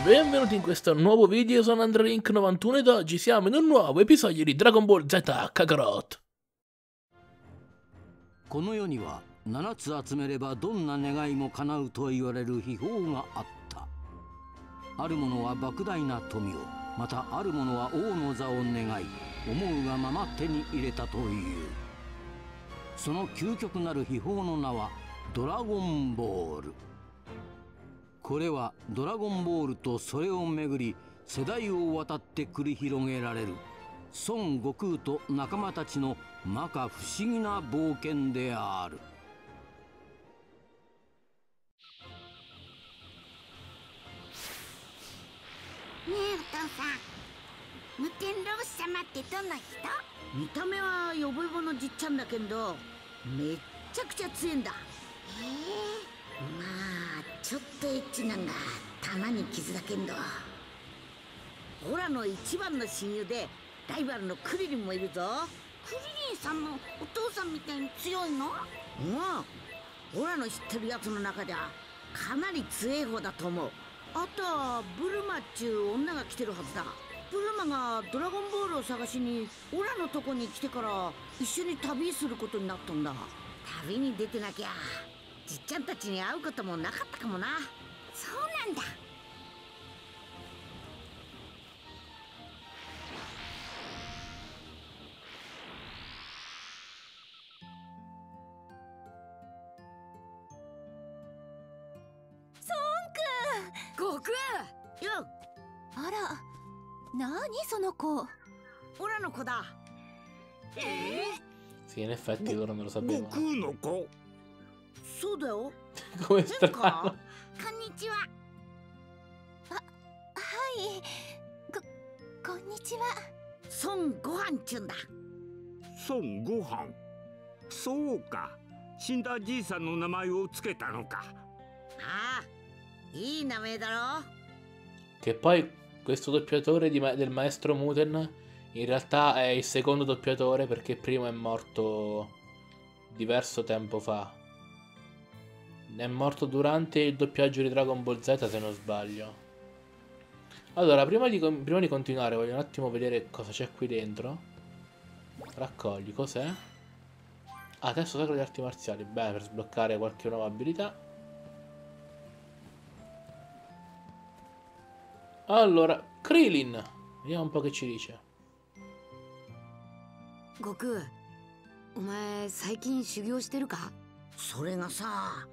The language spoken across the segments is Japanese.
amici, benvenuti in questo nuovo video, sono AndreLink91 ed oggi siamo in un nuovo episodio di Dragon Ball Z Kakarot この世には7つ集めればどんな願いも叶うと言われる秘宝があったある者は莫大な富をまたある者は王の座を願い思うがまま手に入れたというその究極なる秘宝の名はドラゴンボールこれはドラゴンボールとそれをめぐり世代を渡って繰り広げられる孫悟空と仲間たちの摩訶不思議な冒険である。ねえお父さん無天老様ってどんな人？見た目はヨボヨボのじっちゃんだけどめっちゃくちゃ強いんだ。へまあちょっとエッチなんがたまに傷だけんど。オラの一番の親友でライバルのクリリンもいるぞ。クリリンさんもお父さんみたいに強いの？うん。オラの知ってるやつの中ではかなり強い方だと思う。あとはブルマっちゅう女が来てるはずだ。ブルマがドラゴンボールを探しにオラのとこに来てから一緒に旅することになったんだ。旅に出てなきゃ。じっちゃんたちに会うこともなかったかもな。そうなんだ。悟空よあら、なにその子？オラの子だ。Sì, in effetti loro me lo 悟空の子？そうだよ Come 変 strano かこんにちははい。こ、こんにちは。孫悟飯っちゅうんだ孫悟飯そうか死んだじいさんの名前をつけたのかああいい名前だろ Che poi questo doppiatore di ma- del maestro Muten in realtà è il secondo doppiatore perché il primo è morto diverso tempo fa. È morto durante il doppiaggio di Dragon Ball Z se non sbaglio. Allora, prima di, com- prima di continuare voglio un attimo vedere cosa c'è qui dentro. Raccogli, cos'è? Ah, testo sacro di arti marziali. Bene, per sbloccare qualche nuova abilità. Allora, Krillin. Vediamo un po' che ci dice. 悟空お前最近修行してるかそれがさ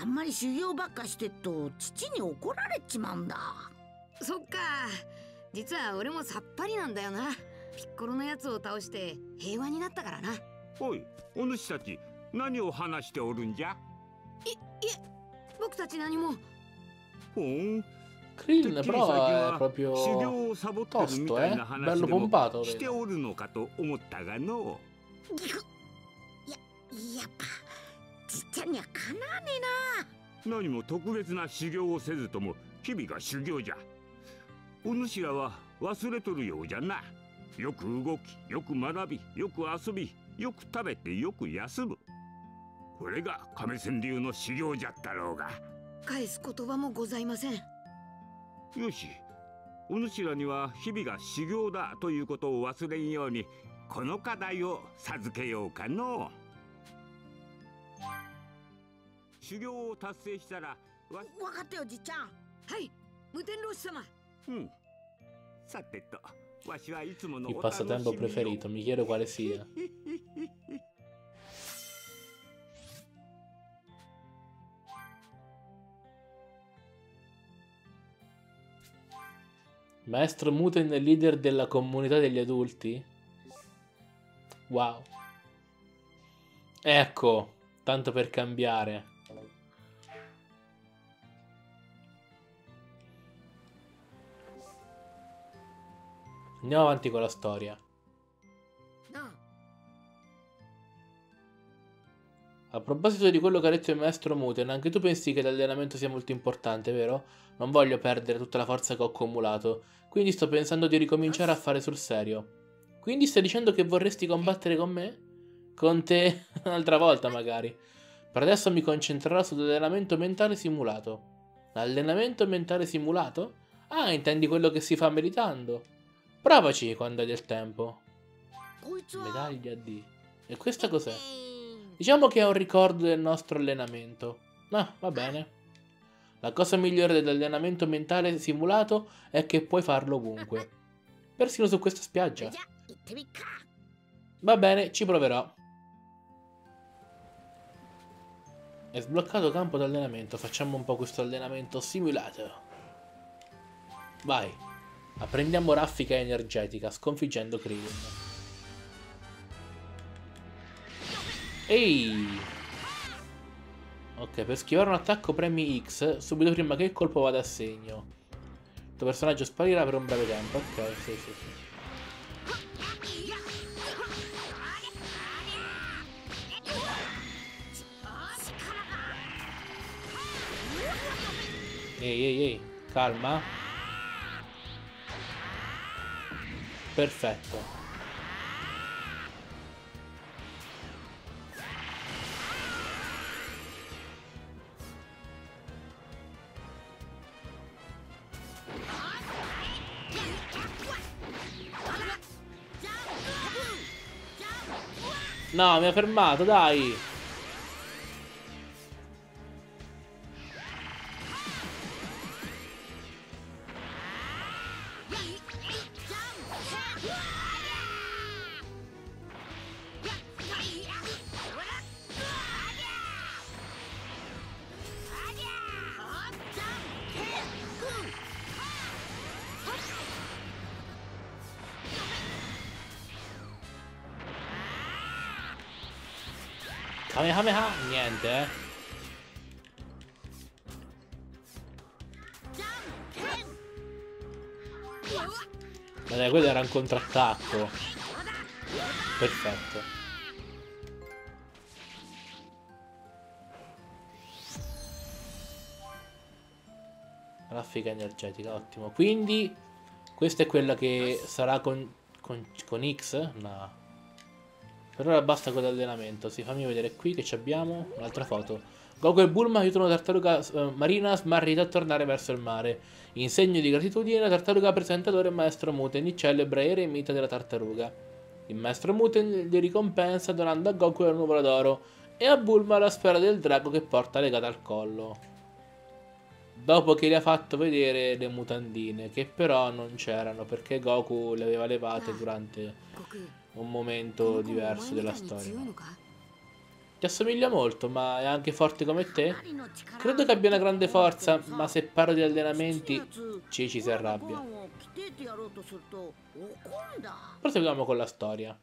あんまり修行ばっかしてっと父に怒られちまうんだ。そっか。実は俺もさっぱりなんだよな。ピッコロのやつを倒して平和になったからな。いおいお主たち何を話しておるんじゃ？僕たち何も。ほんり però è は proprio 修行をサボってるみ tosto, たい eh? な話 Bello でも pompato. して.おるのかと思ったがのややっぱじっちゃんにはかなわねえな。何も特別な修行をせずとも日々が修行じゃ。お主らは忘れとるようじゃな。よく動きよく学びよく遊びよく食べてよく休む。これが亀仙流の修行じゃったろうが。返す言葉もございません。よし。お主らには日々が修行だということを忘れんようにこの課題を授けようかの修行を達成したらわ分かったよじっちゃんはい無天老師様うんさてとわしはいつもの Il お楽しみ passatempo を preferito, mi chiedo quale sia. Maestro Muten è leader della comunità degli adulti? Wow. Ecco, tanto per cambiare. Andiamo avanti con la storia. A proposito di quello che ha detto il maestro Muten, anche tu pensi che l'allenamento sia molto importante, vero? Non voglio perdere tutta la forza che ho accumulato, quindi sto pensando di ricominciare a fare sul serio. Quindi stai dicendo che vorresti combattere con me? Con te? Un'altra volta magari. Per adesso mi concentrerò sull'allenamento mentale simulato. L'allenamento mentale simulato? Ah, intendi quello che si fa meditando? Provaci quando hai del tempo. Medaglia D. E questa cos'è? Diciamo che è un ricordo del nostro allenamento. Ah, va bene. La cosa migliore dell'allenamento mentale simulato è che puoi farlo ovunque. Persino su questa spiaggia. Va bene, ci proverò. È sbloccato campo d'allenamento. Facciamo un po' questo allenamento simulato. Vai. Apprendiamo raffica energetica, sconfiggendo Krillin. Ehi! Ok, per schivare un attacco premi X subito prima che il colpo vada a segno. Il tuo personaggio sparirà per un breve tempo. Ok, sì, sì, sì. Ehi, ehi, ehi, calma. Perfetto. No, mi ha fermato, dai. Niente, eh. Ma quello era un contrattacco. Perfetto. Raffica energetica, ottimo. Quindi, questa è quella che sarà con, con, con X? No. Per ora basta con l'allenamento. Si fammi vedere qui che ci abbiamo un'altra foto. Goku e Bulma aiutano la tartaruga eh, marina smarrita a tornare verso il mare. In segno di gratitudine, la tartaruga presentatore Maestro Muten celebra e eremita della tartaruga. Il Maestro Muten li ricompensa donando a Goku la nuvola d'oro e a Bulma la sfera del drago che porta legata al collo. Dopo che gli ha fatto vedere le mutandine, che però non c'erano perché Goku le aveva levate durante 悟空 un momento この子も diverso お前み della たいに storia. 強いのか Ti assomiglia molto, ma è anche forte come te? かなりの力 Credo che abbia una grande forza,さ ma se parlo di 父の allenamenti, やつ Cici si 俺の arrabbia. ご飯を着てってやろうとすると怒んだ Proseguiamo con la storia.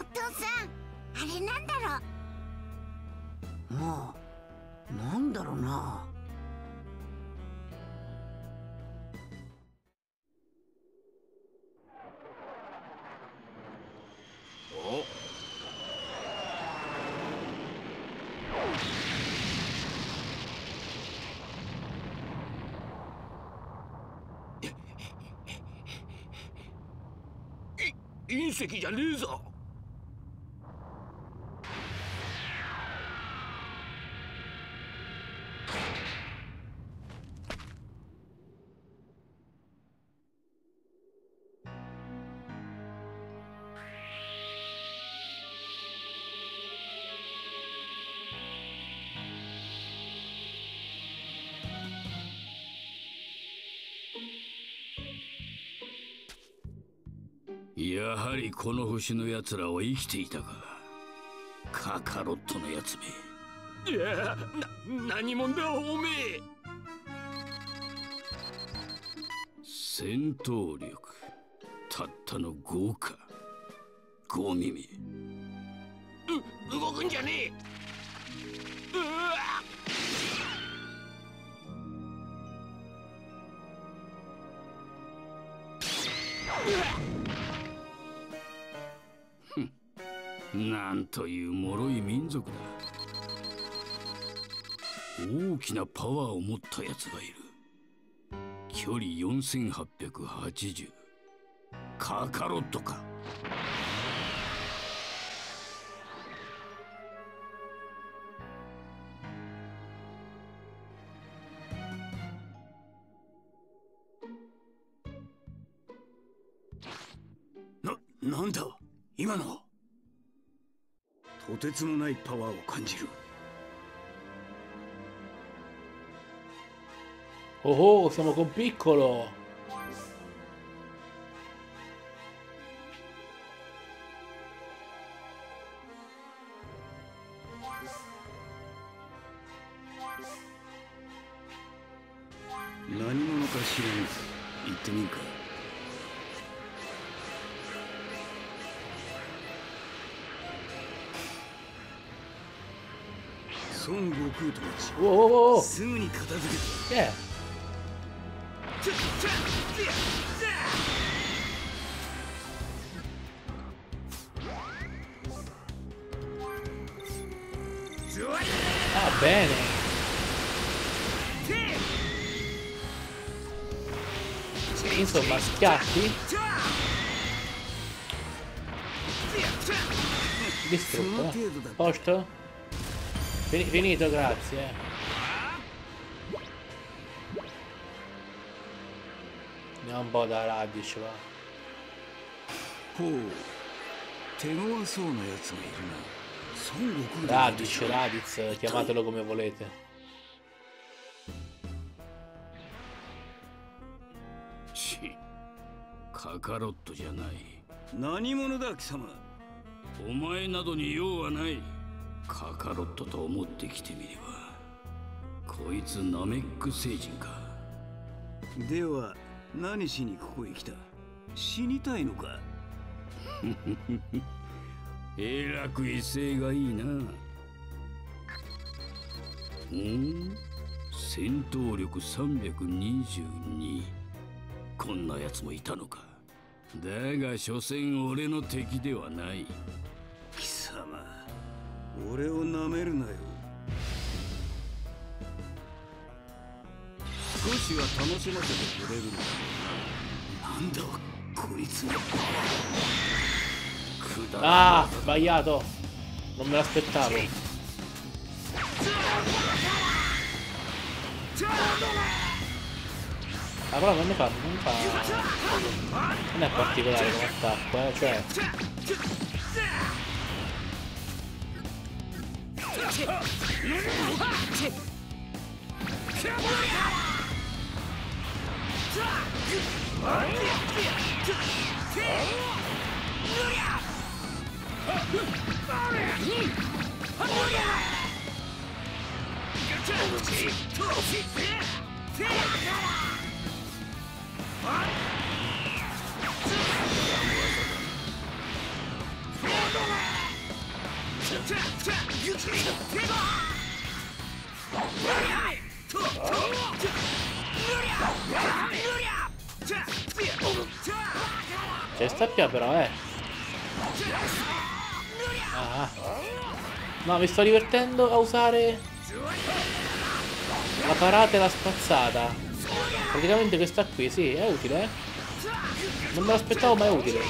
お父さんあれなんだろうまあ なんだろうな。隕石じゃねえぞやはりこの星の奴らは生きていたか。カカロットのやつめ。いやな何者だおめえ。戦闘力。たったの5か。5耳。う動くんじゃねえなんという脆い民族だ。大きなパワーを持ったやつがいる。距離4880カカロットか。な、なんだ？今のは？とてつもないパワーを感じる。Oh, oh, siamo con piccolo. 何者か知らん行ってみんか？孫悟空とたち Oh, oh, oh. すぐに片付けて Che è? 'Ah, bene. Sì, insomma, schiaffi. Distrutto. eh. Posto? Fini- finito, grazie. ねun po' da Radish va. ほう手強そうなやつがいるな孫悟空だ Radish, Raditz, chiamatelo come volete. しカカロットじゃない何者だ貴様お前などに用はない カカロットと思ってきてみればこいつナメック星人か。では何しにここへ来た？死にたいのか？えらく威勢がいいな。うん？戦闘力322こんなやつもいたのか。だが所詮俺の敵ではない俺を舐めるなよ少しは楽しませてくれるのなんだこいつのくだら Ah, sbagliato. Non me l'aspettavo. Ah, però non ne fa, non fa... Non è particolare come attacco, eh, cioè... Come on! C'è sta più però, eh. Ah. No, mi sto divertendo a usare la parata e la spazzata. Praticamente questa qui, sì, è utile, eh. Non me l'aspettavo, ma è utile.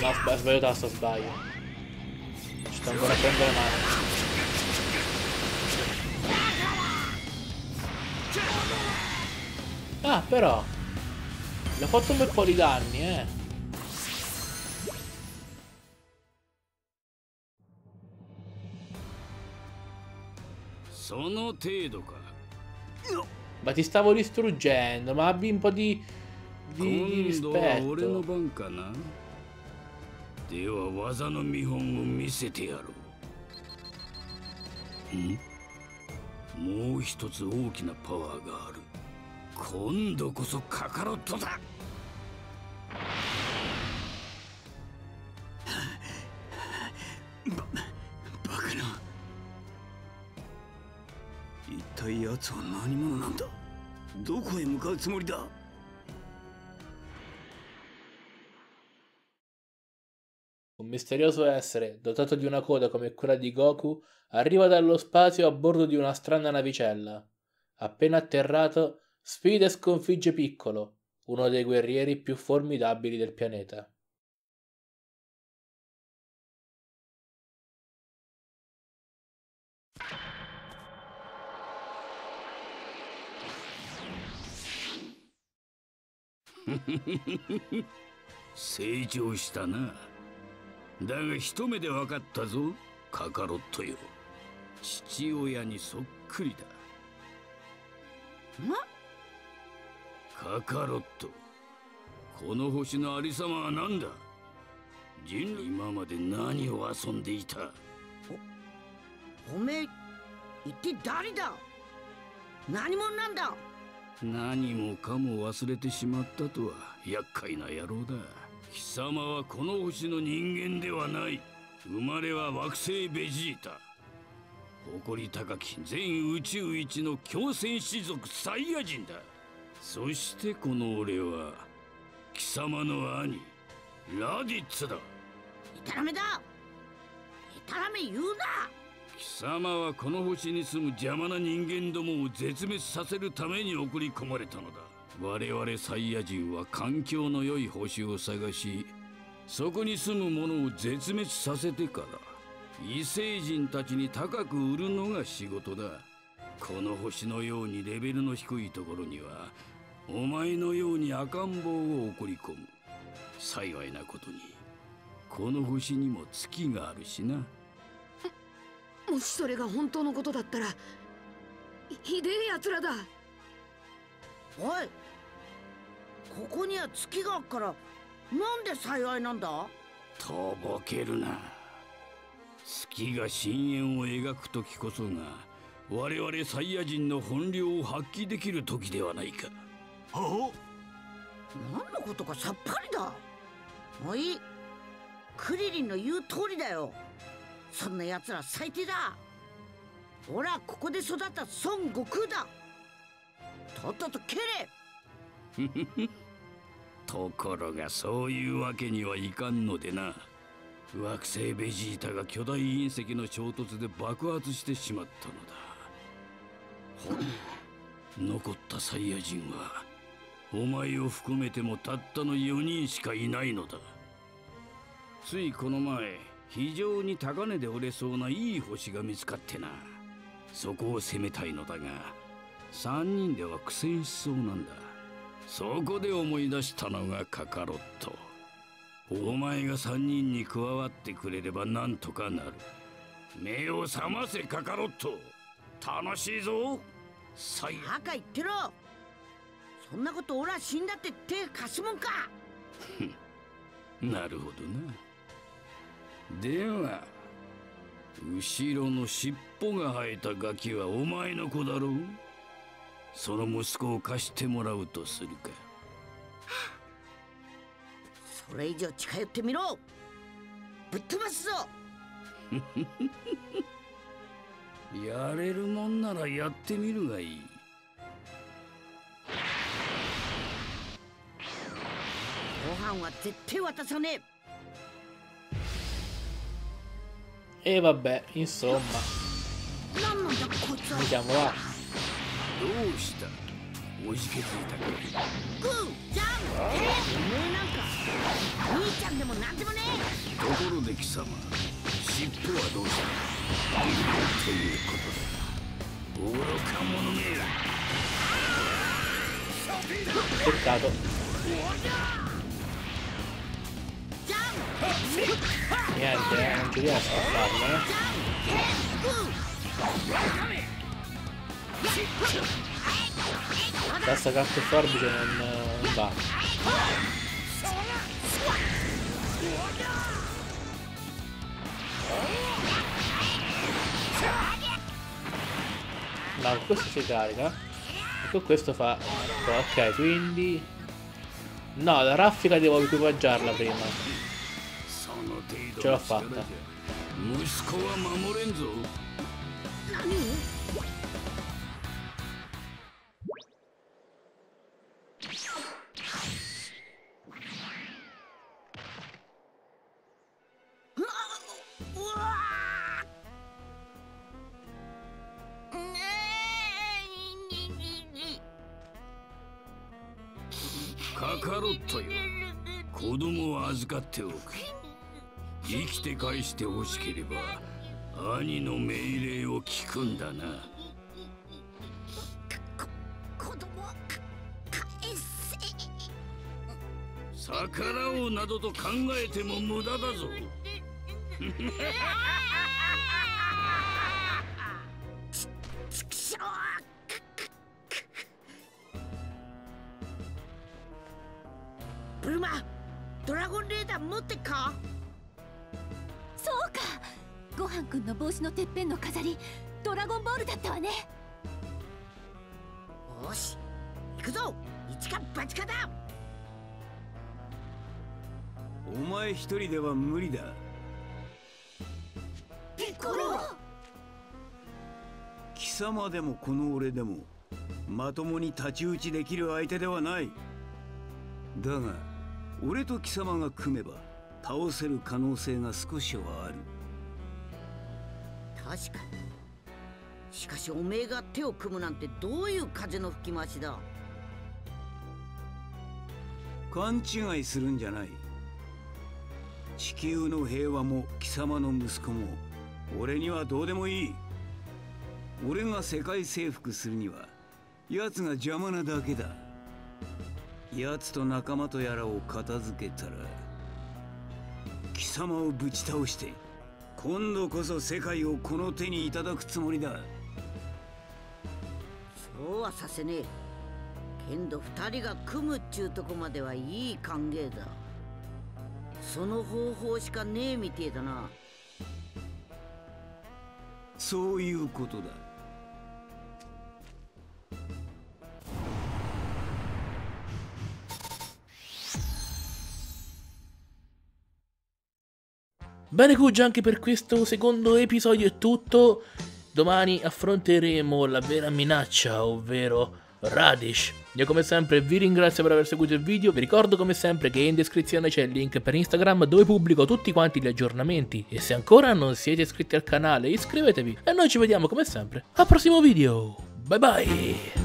No, sbag- sbaglio tasto, sbaglio. Ci sto ancora a prendere mano. Ah, però. Mi ha fatto un bel po' di danni, eh.その程度か Ma ti stavo distruggendo, ma abbi un po' di. di, di 今度は俺の rispetto. 番かなでは技の見本を見せてやろうんもう一つ大きなパワーがある今度こそカカロットだ 体奴は何者なんだどこへ向かうつもりだ un misterioso essere, dotato di una coda come quella di Goku, arriva dallo spazio a bordo di una strana navicella. Appena atterrato, sfida e sconfigge Piccolo, uno dei guerrieri più formidabili del pianeta. 成長したな。だが一目で分かったぞ。カカロットよ。父親にそっくりだ。カカロット。この星のありさまは何だ？人類。今まで何を遊んでいた？おめえ一体誰だ？何者なんだ？何もかも忘れてしまったとは厄介な野郎だ。貴様はこの星の人間ではない。生まれは惑星ベジータ。誇り高き全宇宙一の強戦士族サイヤ人だ。そしてこの俺は貴様の兄ラディッツだ。いたらめだ。いたらめ言うな。貴様はこの星に住む邪魔な人間どもを絶滅させるために送り込まれたのだ。我々サイヤ人は環境の良い星を探しそこに住む者を絶滅させてから異星人たちに高く売るのが仕事だ。この星のようにレベルの低いところにはお前のように赤ん坊を送り込む。幸いなことにこの星にも月があるしな。もしそれが本当のことだったらひでえ奴らだ。おいここには月があっからなんで幸いなんだ？とぼけるな。月が深淵を描く時こそが我々サイヤ人の本領を発揮できる時ではないか。何のことかさっぱりだ。もういいクリリンの言う通りだよそんな奴ら最低だ。俺はここで育った孫悟空だ。とっとと蹴れ。ところがそういうわけにはいかんのでな。惑星ベジータが巨大隕石の衝突で爆発してしまったのだ。残ったサイヤ人はお前を含めてもたったの4人しかいないのだ。ついこの前非常に高値で売れそうないい星が見つかってな。そこを攻めたいのだが3人では苦戦しそうなんだ。そこで思い出したのがカカロット。お前が3人に加わってくれればなんとかなる。目を覚ませカカロット。楽しいぞ。サイバカ言ってろ。そんなこと俺は死んだって手貸すもんか。なるほどなでは後ろの尻尾が生えたガキはお前の子だろう。その息子を貸してもらうとするか。それ以上近寄ってみろ。ぶっ飛ばすぞ。やれるもんならやってみるがいい。ご飯は絶対渡さね E vabbè, insomma. Andiamo là. Peccato. Niente, eh, non ti riesco a farlo, eh. Questa carta forbice non va. No, questo si carica. E con questo fa... Ok, quindi... No, la raffica devo equipaggiarla prima. Ce l'ho fatta. じゃ息子は守れんぞ。カカロットよ子供を預かっておく生きて返してほしければ兄の命令を聞くんだな。逆らおうなどと考えても無駄だぞ。ブルマドラゴンレーダー持ってか？ごはんくんの帽子のてっぺんの飾りドラゴンボールだったわね。よし行くぞ。一か八かだ。お前一人では無理だ。ピッコロ貴様でもこの俺でもまともに太刀打ちできる相手ではない。だが俺と貴様が組めば倒せる可能性が少しはある確か。にしかしおめえが手を組むなんてどういう風の吹き回しだ。勘違いするんじゃない。地球の平和も貴様の息子も俺にはどうでもいい。俺が世界征服するには奴が邪魔なだけだ。奴と仲間とやらを片付けたら貴様をぶち倒して今度こそ世界をこの手にいただくつもりだ。そうはさせねえ。けんど二人が組むっちゅうとこまではいい歓迎だ。その方法しかねえみてえだな。そういうことだ Bene Cugia, anche per questo secondo episodio è tutto. Domani affronteremo la vera minaccia, ovvero Radish. Io come sempre vi ringrazio per aver seguito il video, vi ricordo come sempre che in descrizione c'è il link per Instagram dove pubblico tutti quanti gli aggiornamenti e se ancora non siete iscritti al canale iscrivetevi e noi ci vediamo come sempre al prossimo video. Bye bye!